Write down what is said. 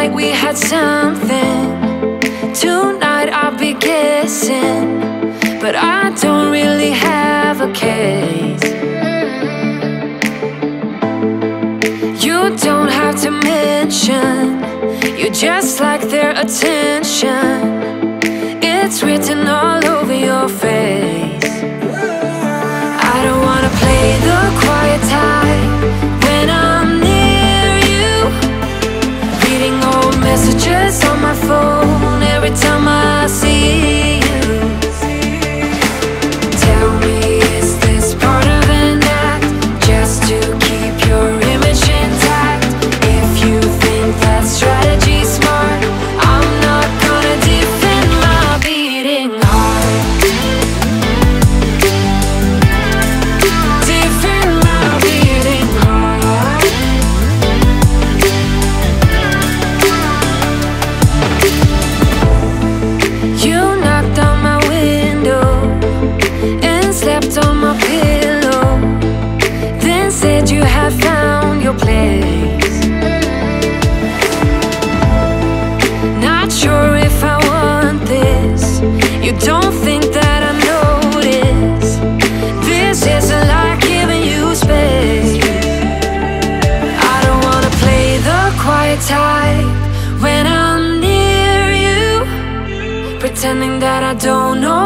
Night we had something. Tonight I'll be guessing. But I don't really have a case. You don't have to mention. You just like their attention. It's written all over your face. You had found your place. Not sure if I want this. You don't think that I notice. This isn't like giving you space. I don't wanna play the quiet type when I'm near you. Pretending that I don't know